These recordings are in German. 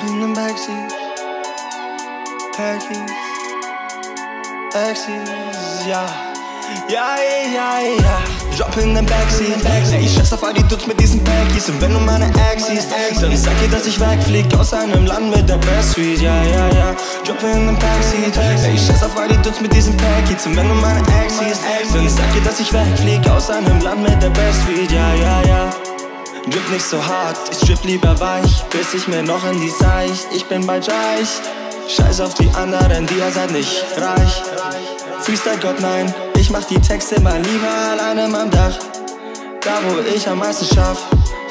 in the backseat. Packies. Axis, ja. Ja, ja, ja. Drop in the Backseat. Ey, ich scheiß auf all die Dudes mit diesen Packies. Und wenn du meine Ex siehst, dann sag ihr, dass ich wegflieg aus einem Land mit der Best Suite. Ja, ja, ja. Drop in the Backseat. Ey, ich scheiß auf all die Dudes mit diesen Packies. Und wenn du meine Ex siehst, dann sag ihr, dass ich wegflieg aus einem Land mit der Best Suite. Ja, ja, ja. Drip nicht so hart, ich drip lieber weich, bis ich mir noch in die Seich. Ich bin bald reich. Scheiß auf die anderen, die ihr seid nicht reich. Freestyle Gott, nein, ich mach die Texte mal lieber alleine am Dach. Da wo ich am meisten schaff.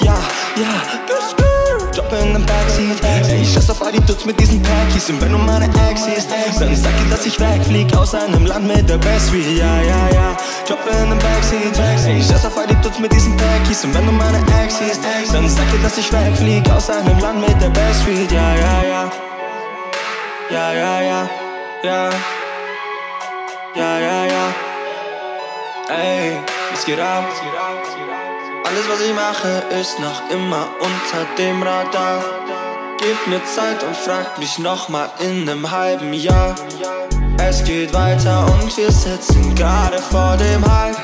Ja, ja, Drop in the Backseat. Ey, ich auf all die Dudes mit diesen Packies. Und wenn du meine Ex siehst, dann sag ihr, dass ich wegflieg aus einem Land mit der Best Suite. Ja, ja, ja. Drop in the Backseat. Ey, ich auf all die Dudes mit diesen Packies. Und wenn du meine Ex siehst, dann sag ihr, dass ich wegflieg aus einem Land mit der Best Suite. Ja, ja, ja. Ja, ja, ja. Ja. Ja, ja, ja. Ey, es geht ab. Alles, was ich mache, ist noch immer unter dem Radar. Gib mir Zeit und frag mich nochmal in nem halben Jahr. Es geht weiter und wir sitzen gerade vor dem Hype.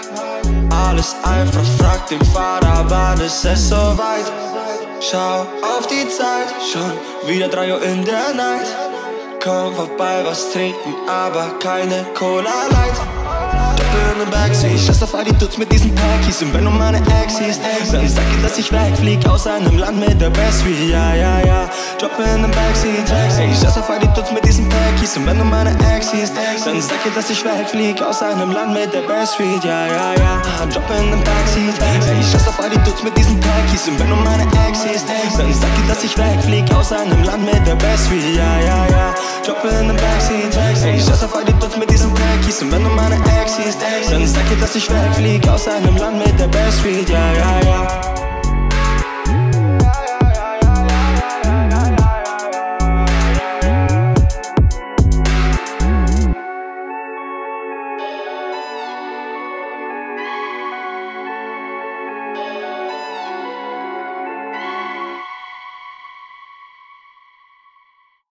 Alles einfach, frag den Fahrer, wann ist es soweit? Schau auf die Zeit, schon wieder 3 Uhr in der Night. Komm vorbei, was trinken, aber keine Cola Light. Backseat, ich scheiß auf all die Dudes mit diesen Packies. Und wenn du meine Ex siehst, dann sag ihr, dass ich wegflieg aus einem Land mit der Best Suite. Ja, ja, ja. Drop in the Backseat, ey, ich scheiß auf all die Dudes mit diesen Packies. Und wenn du meine Ex siehst, dann sag ihr, dass ich wegflieg aus einem Land mit der Best Suite. Ja, ja, ja. Drop in the Backseat, ey, ich scheiß auf all die Dudes mit diesen Packies. Und wenn du meine Ex siehst, dann sag ihr, dass ich wegflieg aus einem Land mit der Best Suite. Ja, ja, ja. Drop in the Backseat, ey, ich scheiß auf all die Dudes mit diesen Packies. Und wenn du meine Ex Taxis denken. Sonst sagt ihr, dass ich wegflieg aus einem Land mit der Best Bestfeed, ja, ja, ja.